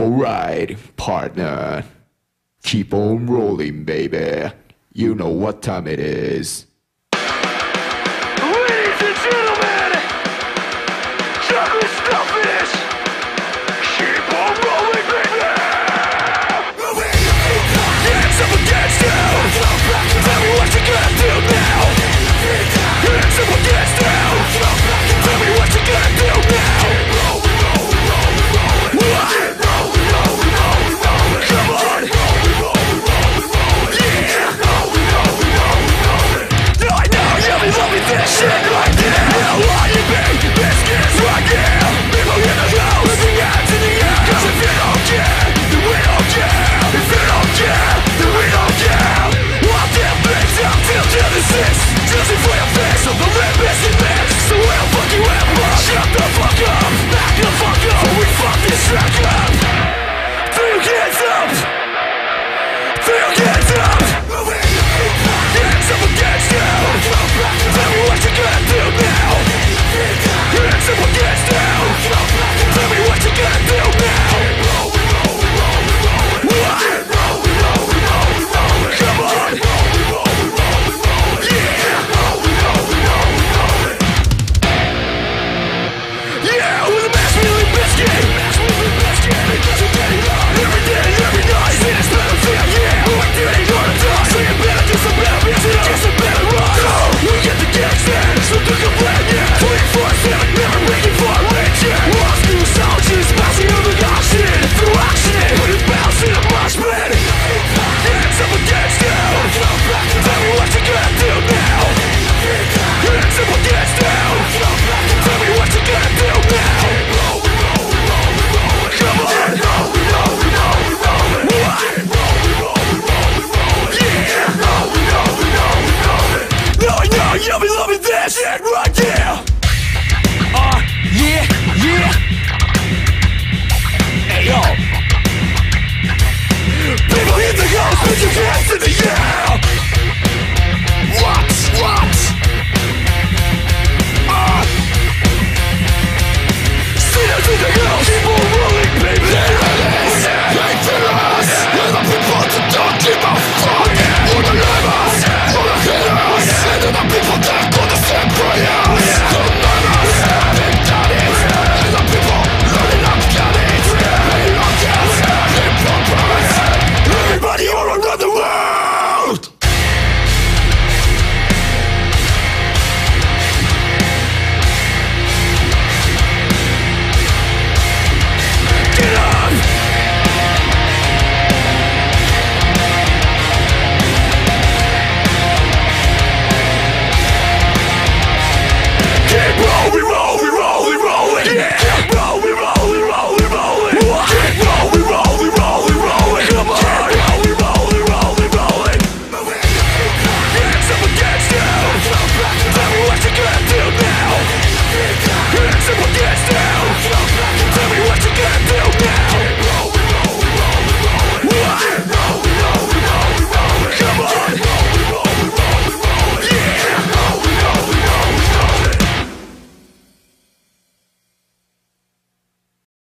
Alright, partner. Keep on rolling, baby. You know what time it is.